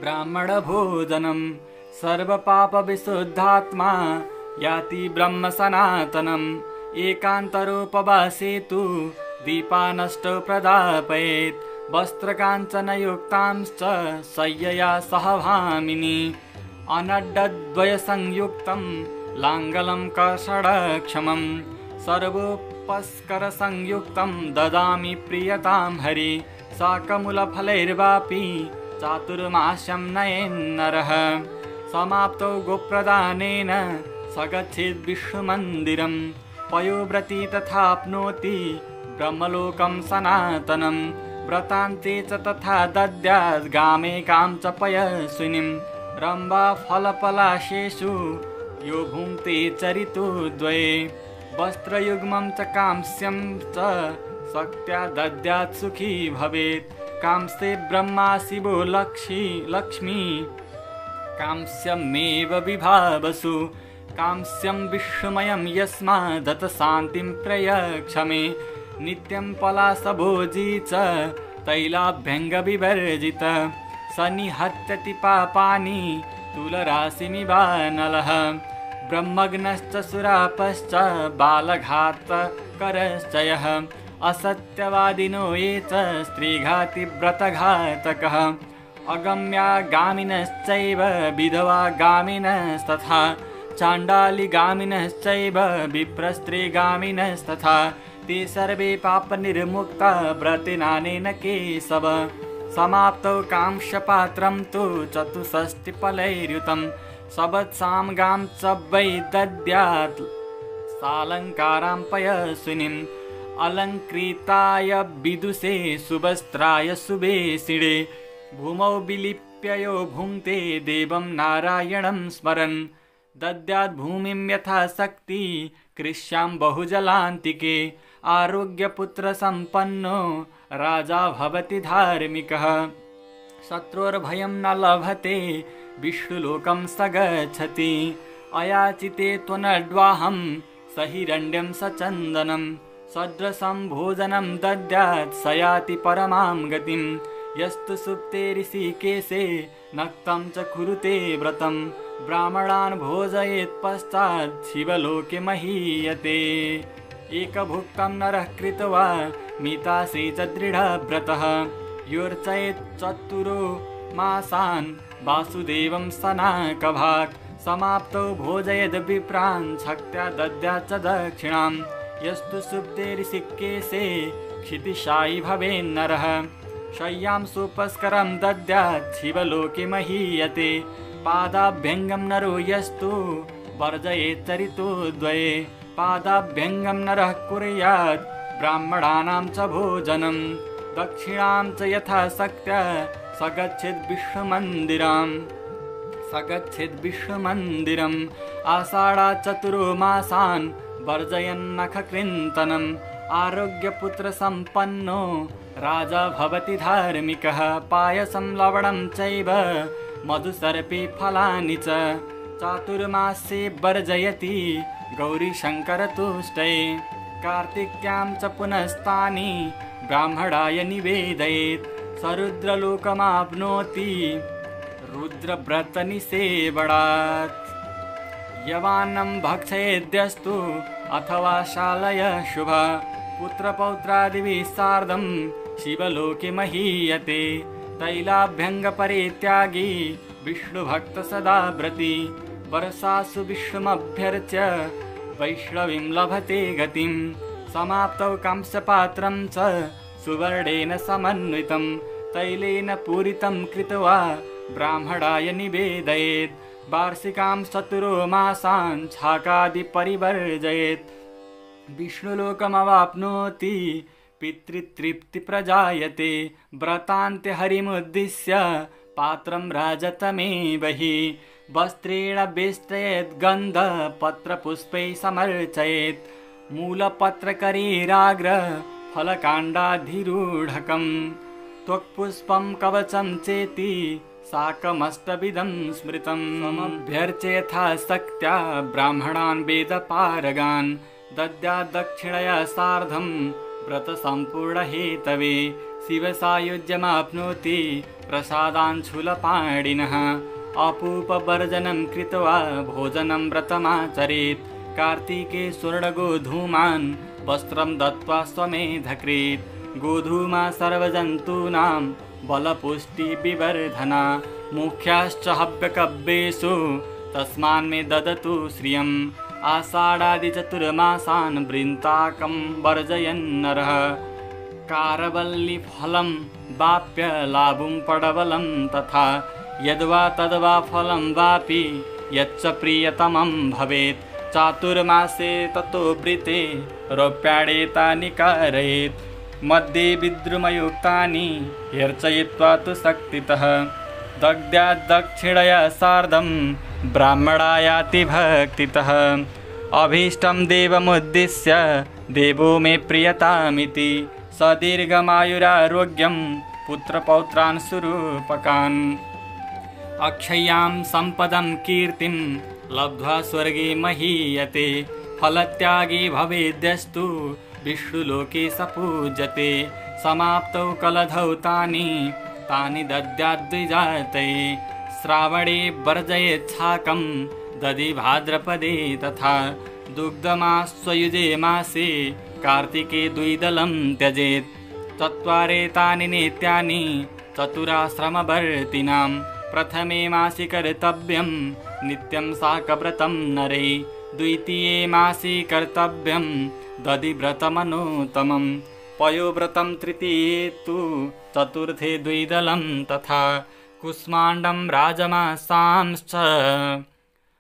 ब्राह्मणभोजनं। सर्वपापविशुद्धात्मा याति ब्रह्म सनातनम् एकान्तरोपवासे तु दीपानष्टौ प्रदापयेत्। वस्त्रकाञ्चनयुक्तांश्च शय्यया सह भामिनी। अनड्डद्वयसंयुक्तं लाङ्गलं कर्षणक्षमं सर्वोपस्करसंयुक्तं ददामि प्रियतां हरि शाकमुलफलैर्वापि चातुर्मास्यं नयेन्नरः समाप्तौ गोप्रदानेन स गच्छेद् विश्वमन्दिरं पयोव्रती तथाप्नोति ब्रह्मलोकं सनातनं व्रतान्ते च तथा दद्याद् गामेकां च पयस्विनीं रम्बा फलपलाशेषु यो भुङ्क्ते चरितो द्वये। वस्त्रयुग्मं च कांस्यं च शक्त्या दद्यात् सुखी भवेत्। कांस्ते ब्रह्मा शिवो लक्ष्मी लक्ष्मी। कांस्यमेव विभावसु। कांस्यं विश्वमयं यस्मादत शान्तिं प्रयक्षमे। नित्यं पलासभोजी च तैलाभ्यङ्गविवर्जित। स निहत्यति पापानि तुलराशिमिवानलः ब्रह्मग्नश्च सुरापश्च बालघातकरश्च यः असत्यवादिनो ये च स्त्रीघातिव्रतघातकः। अगम्यागामिनश्चैव विधवा गामिनस्तथा चाण्डालिगामिनश्चैव विप्रस्त्रीगामिनस्तथा। ते सर्वे पापनिर्मुक्ता व्रतिनानेन केशव। समाप्तौ कांक्षपात्रं तु चतुष्षष्टिफलैर्युतं सबत्सां गां च वै दद्यात् सालङ्कारां पयस्विनीम् अलङ्कृताय विदुषे सुवस्त्राय सुवेशिणे भूमौ विलिप्ययो भुङ्क्ते देवं नारायणं स्मरन्। दद्याद् भूमिं यथा शक्ति कृष्यां बहुजलान्तिके। आरोग्यपुत्रसम्पन्नो राजा भवति धार्मिकः। शत्रोर्भयं न लभते विष्णुलोकं स गच्छति अयाचिते त्वनड्वाहं स हिरण्यं स चन्दनं सदृशं भोजनं दद्यात् स याति परमां गतिं। यस्तु सुप्ते ऋषिकेशे नक्तं च कुरुते व्रतं। ब्राह्मणान् भोजयेत् पश्चात् शिवलोके महीयते। एकभुक्तं नरः कृत्वा मितासि च दृढव्रतः। योर्चयेत् चतुरो मासान् वासुदेवं सनाकभाक् समाप्तौ भोजयद् विप्रान् शक्त्या दद्या च दक्षिणां यस्तु सुप्ते क्षितिशायि भवेन्नरः। शय्यां सुपस्करं दद्यात् शिवलोके महीयते। पादाभ्यङ्गं नरो यस्तु वर्जयेत् चरितो द्वये। पादाभ्यङ्गं नरः कुर्यात् ब्राह्मणानां च भोजनम्। दक्षिणां च यथा शक्त्या स सगच्छेद्विश्वमन्दिरम्। विश्वमन्दिरं विश्वमन्दिरम् वर्जयन्नखकृन्तनम् आरोग्यपुत्रसम्पन्नो राजा भवति धार्मिकः। पायसं लवणं चैव मधुसर्पि फलानि च। चातुर्मासे वर्जयति गौरीशङ्करतुष्टये कार्तिक्यां च पुनस्तानि ब्राह्मणाय निवेदयेत्। सरुद्रलोकमाप्नोति। रुद्रव्रतनिसेवणात् यवानं भक्षयेद्यस्तु अथवा शालय शुभ। पुत्रपौत्रादिभिः सार्धं शिवलोके महीयते। तैलाभ्यङ्गपरित्यागी विष्णुभक्त सदा व्रति। वर्षासु विष्णुमभ्यर्च्य वैष्णवीं लभते गतिं। समाप्तौ कंसपात्रं च सुवर्णेन समन्वितं तैलेन पूरितं कृत्वा ब्राह्मणाय निवेदयेत्। वार्षिकां चतुरो मासान् छाकादिपरिवर्जयेत् विष्णुलोकमवाप्नोति पितृतृप्तिप्रजायते व्रतान्ते हरिमुद्दिश्य पात्रं राजतमे बहि वस्त्रेण वेष्टयेत् गन्धपत्रपुष्पैः समर्चयेत्। मूलपत्रकरीराग्र फलकाण्डाधिरूढकं त्वक्पुष्पं कवचं चेति स्मृतं समभ्यर्चयथा शक्त्या ब्राह्मणान् वेदपारगान् दद्या दक्षिणया सार्धं व्रतसम्पूर्णहेतवे शिवसायुज्यमाप्नोति प्रसादाञ्छुलपाणिनः। अपूपवर्जनं कृत्वा भोजनं व्रतमाचरेत् कार्तिके स्वर्णगोधूमान् वस्त्रं दत्त्वा स्वमेधकृत् गोधूमा सर्वजन्तूनां बलपुष्टिविवर्धना। मुख्याश्च हव्यकव्येषु तस्मान् मे ददतु श्रियम्। आषाढादिचतुर्मासान् वृन्ताकं वर्जयन्नरः। कारवल्लिफलं वाप्य लाभुं पडवलं तथा। यद्वा तद्वा फलं वापि यच्च प्रियतमं भवेत्। चातुर्मासे ततो वृते रौप्याडेतानि कारयेत्। मध्ये विद्रुमयुक्तानि ह्यर्चयित्वा तु शक्तितः। दग्ध्याद्दक्षिणया सार्धं ब्राह्मणायाति भक्तितः अभीष्टं देवमुद्दिश्य देवो मे प्रियतामिति। सदीर्घमायुरारोग्यं पुत्रपौत्रान् सुरूपकान्। अक्षय्यां सम्पदं कीर्तिं लब्ध्वा स्वर्गे महीयते, फलत्यागी भवेद्यस्तु विष्णुलोके स पूज्यते समाप्तौ कलधौ तानि तानि दद्याद्विजाते श्रावणे वर्जयेच्छाकं दधि भाद्रपदे तथा, दुग्धमास्वयुजे मासे, कार्तिके द्विदलं त्यजेत् चत्वारेतानि नित्यानि चतुराश्रमवर्तिनां प्रथमे मासि कर्तव्यं नित्यं साकव्रतं नरे द्वितीये मासि कर्तव्यं दधिव्रतमनुत्तमं। पयोव्रतं तृतीये तु चतुर्थे द्विदलं तथा। कुष्माण्डं राजमासांश्च।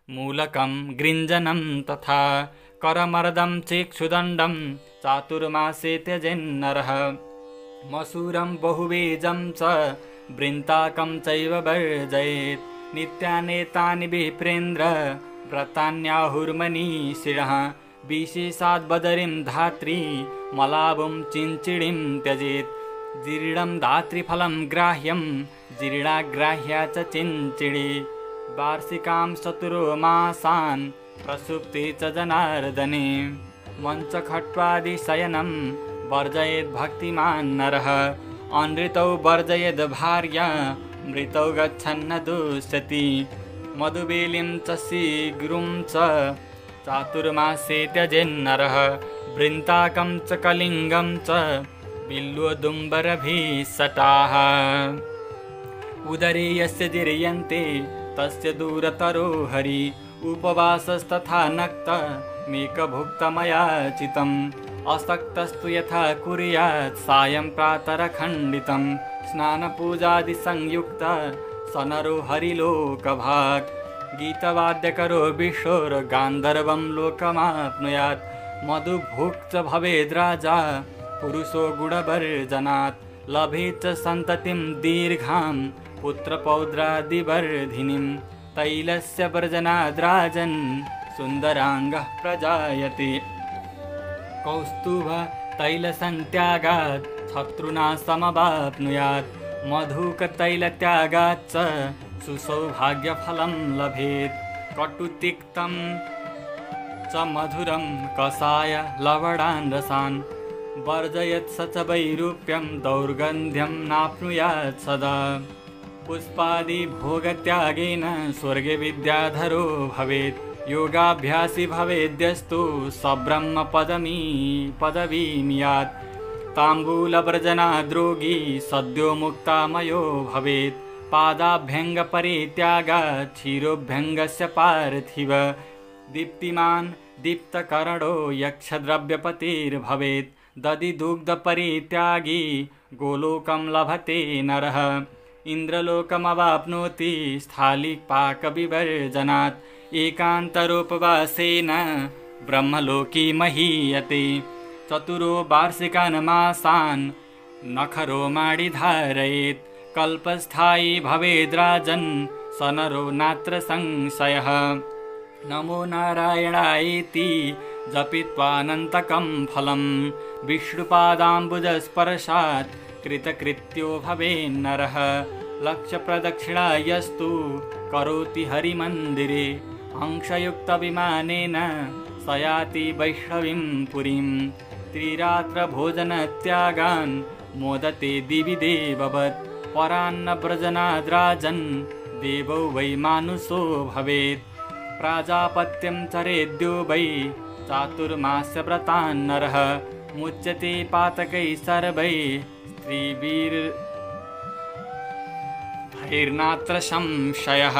मूलकं गृञ्जनं तथा। करमर्दं चेक्षुदण्डं। चातुर्मासे त्यजेन्नरः। मसूरं बहुबीजं वृन्ताकं चैव वर्जयेत् नित्यानेतानि बिप्रेन्द्र व्रतान्याहुर्मनीषिणः विशेषाद्बदरीं धात्री मलाबुं चिञ्चिडीं त्यजेत्। जीर्णं धातृफलं ग्राह्यं जीर्णाग्राह्या च चिञ्चिडी। वार्षिकां चतुरो मासान् प्रसुप्ति च जनार्दने। मञ्चखट्वादिशयनं वर्जयेद् भक्तिमान् नरः। अनृतौ वर्जयेद् भार्या मृतौ गच्छन्न दुष्यति मधुबेलिं च शीघ्रं च चातुर्मासे त्यजेन्नरः वृन्ताकं च कलिङ्गं च बिल्वदुम्बरभिसटाः। उदरे यस्य जिर्यन्ते तस्य दूरतरो हरि। उपवासस्तथा नक्त मेकभुक्तमयाचितम्। असक्तस्तु यथा कुर्यात् सायं प्रातरखण्डितं स्नानपूजादिसंयुक्त स नरो हरिलोकभाक् गीतवाद्यकरो विशोर्गान्धर्वं लोकमाप्नुयात्। मधुभुक् च भवेद्राजा पुरुषो गुणवर्जनात्। लभेत् सन्ततिं दीर्घां, पुत्रपौद्रादिवर्धिनीं। तैलस्य वर्जनाद्राजन्, सुन्दराङ्गः प्रजायते। कौस्तुभ तैलसन्त्यागात् शत्रुना समवाप्नुयात् मधुकतैलत्यागात् च सुसौभाग्यफलं लभेत्। कटुतिक्तं च मधुरं कषाय लवणान् रसान्। वर्जयत् स च वैरूप्यं दौर्गन्ध्यं नाप्नुयात् सदा। पुष्पादिभोगत्यागेन स्वर्गे विद्याधरो भवेत्। योगाभ्यासी भवेद्यस्तु सब्रह्मपदमी पदवीमियात्। ताम्बूलव्रजनाद्रोगी सद्यो मुक्तामयो भवेत्। पादाभ्यङ्गपरित्यागात् क्षीरोभ्यङ्गस्य पार्थिव। दीप्तिमान् दीप्तकरणो यक्षद्रव्यपतिर्भवेत्। दधिदुग्धपरित्यागी गोलोकं लभते नरः। इन्द्रलोकमवाप्नोति स्थालिपाकविवर्जनात् एकान्तरोपवासेन ब्रह्मलोकी महीयते। चतुरो वार्षिकान् मासान् नखरो माडिधारयेत्। कल्पस्थायी भवेद्राजन् स नरो नात्र संशयः। नमो नारायणायेति जपित्वानन्तकं फलं विष्णुपादाम्बुजस्पर्शात् कृतकृत्यो भवेन्नरः लक्षप्रदक्षिणा यस्तु करोति हरिमन्दिरे। अंशयुक्तविमानेन स याति वैष्णवीं पुरीं। त्रिरात्रभोजनत्यागान् मोदते दिवि देववत्। परान्नव्रजनाद्राजन् देवौ वै मानुषो भवेत्। प्राजापत्यं चरेद्यो वै चातुर्मास्यव्रतान्नरः मुच्यते पातकैः सर्वैः स्त्रीवीर् भैर्नात्र संशयः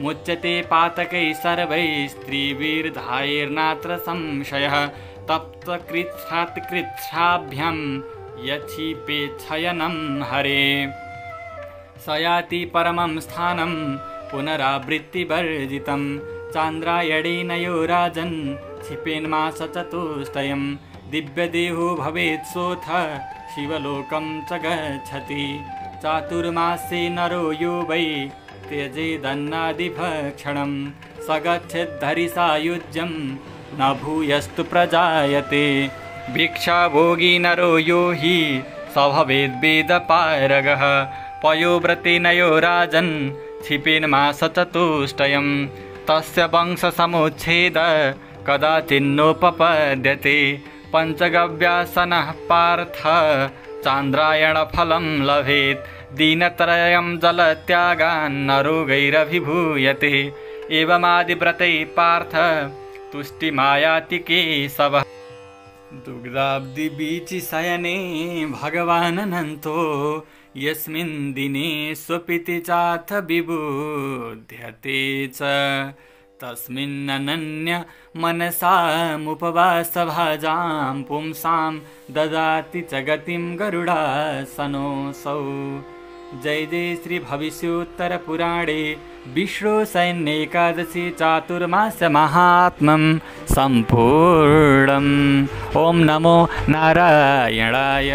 मुच्यते पातकैः सर्वैः स्त्रीवीर्धायैर्नात्र संशयः तप्तकृच्छात्कृच्छाभ्यां यक्षिपेच्छयनं हरे। स याति परमं स्थानं पुनरावृत्तिवर्जितं। चान्द्रायणेनयो राजन् क्षिपेन्मासचतुष्टयं दिव्यदेहो भवेत् सोऽथ शिवलोकं च गच्छति। चातुर्मासे नरो यो वै त्यजेदन्नादिभक्षणं स गच्छेद्धरि सायुज्यं न भूयस्तु प्रजायते। भिक्षाभोगी नरो यो हि स भवेद्वेदपारगः पयोव्रतेनयो राजन् क्षिपेन्मासचतुष्टयं तस्य वंशसमुच्छेद कदाचिन्नोपपद्यते। पञ्चगव्यासनः पार्थ चान्द्रायणफलं लभेत् दीनत्रयं जलत्यागान्नरोगैरभिभूयते एवमादिव्रतै पार्थ तुष्टिमायाति केशवः दुग्धाब्दिबीचिशयने भगवानन्तो यस्मिन् दिने स्वपिति चाथ विबुध्यते च। तस्मिन्ननन्य मनसामुपवासभाजां पुंसां ददाति च गतिं गरुडासनोऽसौ। जय जय श्रीभविष्योत्तरपुराणे विश्वसैन्यैकादशी चातुर्मासमहात्म्यं सम्पूर्णम्। ॐ नमो नारायणाय